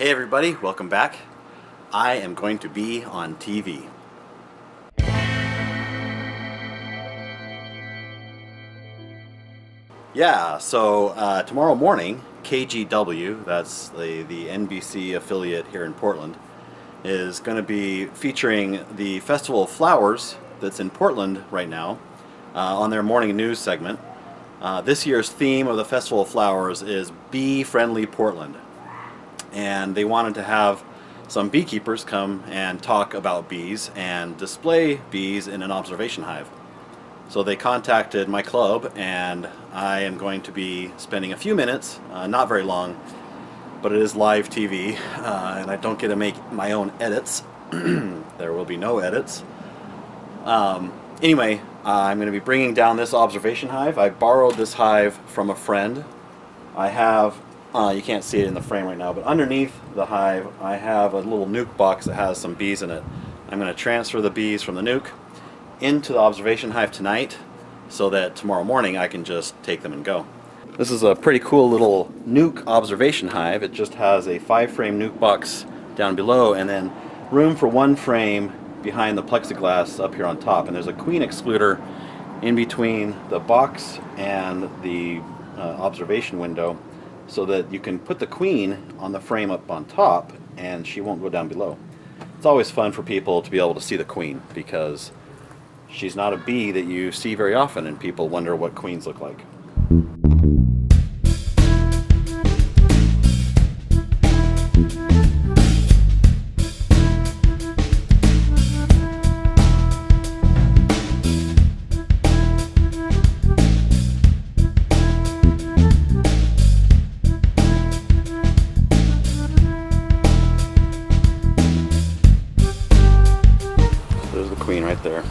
Hey everybody, welcome back. I am going to be on TV. Yeah, so uh, tomorrow morning, KGW, that's the, the NBC affiliate here in Portland, is going to be featuring the Festival of Flowers that's in Portland right now uh, on their morning news segment. Uh, this year's theme of the Festival of Flowers is Bee Friendly Portland. And they wanted to have some beekeepers come and talk about bees and display bees in an observation hive. So they contacted my club and I am going to be spending a few minutes, uh, not very long, but it is live TV uh, and I don't get to make my own edits. there will be no edits. Um, anyway, I'm going to be bringing down this observation hive. I borrowed this hive from a friend. I have, uh, you can't see it in the frame right now, but underneath the hive I have a little nuc box that has some bees in it. I'm going to transfer the bees from the nuc into the observation hive tonight so that tomorrow morning I can just take them and go. This is a pretty cool little nuc observation hive. It just has a five frame nuc box down below and then room for one frame behind the plexiglass up here on top and there's a queen excluder in between the box and the uh, observation window so that you can put the queen on the frame up on top and she won't go down below. It's always fun for people to be able to see the queen because she's not a bee that you see very often and people wonder what queens look like. Queen right there.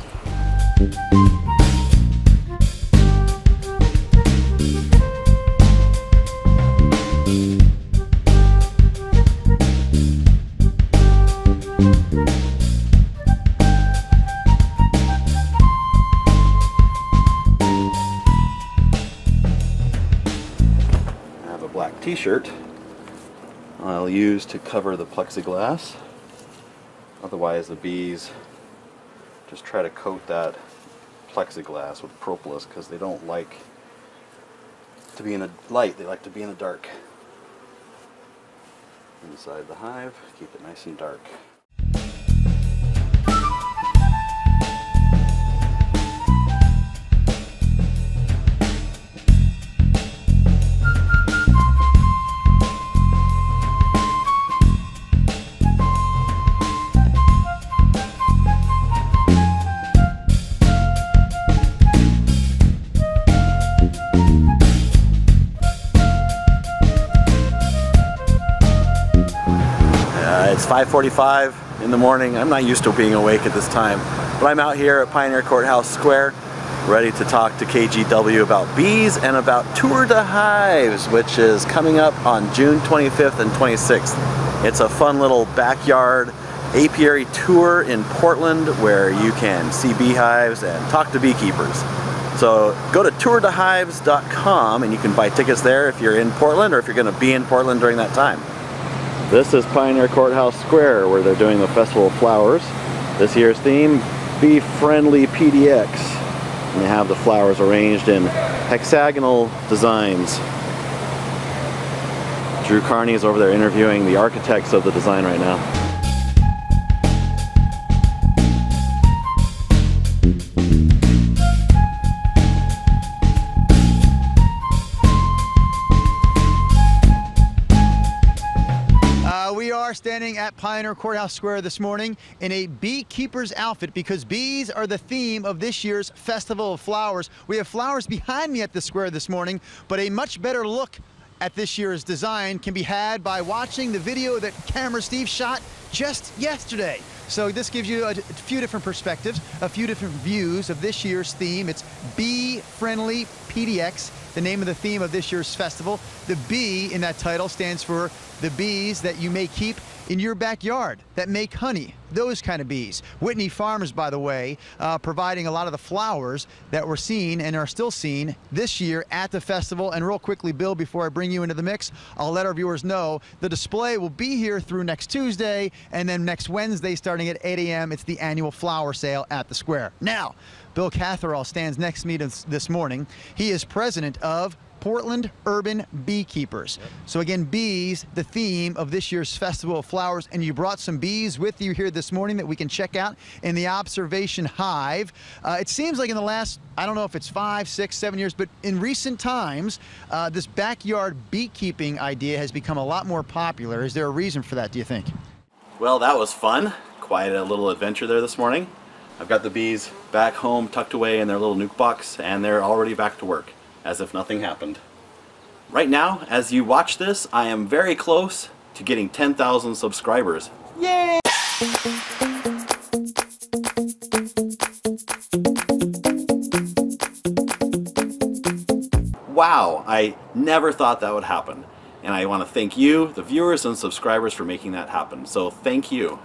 I have a black t-shirt I'll use to cover the plexiglass. Otherwise the bees just try to coat that plexiglass with propolis because they don't like to be in the light, they like to be in the dark. Inside the hive, keep it nice and dark. Uh, it's 5.45 in the morning. I'm not used to being awake at this time, but I'm out here at Pioneer Courthouse Square ready to talk to KGW about bees and about Tour de Hives, which is coming up on June 25th and 26th. It's a fun little backyard apiary tour in Portland where you can see beehives and talk to beekeepers. So go to tourdehives.com and you can buy tickets there if you're in Portland or if you're going to be in Portland during that time. This is Pioneer Courthouse Square where they're doing the Festival of Flowers. This year's theme, Be Friendly PDX. And they have the flowers arranged in hexagonal designs. Drew Carney is over there interviewing the architects of the design right now. Standing at Pioneer Courthouse Square this morning in a beekeeper's outfit because bees are the theme of this year's Festival of Flowers. We have flowers behind me at the square this morning, but a much better look at this year's design can be had by watching the video that camera Steve shot just yesterday. So this gives you a, few different perspectives, a few different views of this year's theme. It's Bee Friendly PDX, the name of the theme of this year's festival. The B in that title stands for the bees that you may keep in your backyard that make honey, those kind of bees. Whitney Farms, by the way, uh, providing a lot of the flowers that were seen and are still seen this year at the festival. And real quickly, Bill, before I bring you into the mix, I'll let our viewers know the display will be here through next Tuesday and then next Wednesday starting at 8 a.m. It's the annual flower sale at the square. Now, Bill Catherall stands next to me this morning. He is president of Portland Urban Beekeepers. Yep. So again, bees, the theme of this year's Festival of Flowers, and you brought some bees with you here this morning that we can check out in the observation hive. Uh, it seems like in the last, I don't know if it's five, six, seven years, but in recent times, uh, this backyard beekeeping idea has become a lot more popular. Is there a reason for that, do you think? Well, that was fun. Quite a little adventure there this morning. I've got the bees back home tucked away in their little nuc box and they're already back to work as if nothing happened. Right now, as you watch this, I am very close to getting 10,000 subscribers. Yay! Wow, I never thought that would happen. And I want to thank you, the viewers and subscribers, for making that happen. So thank you.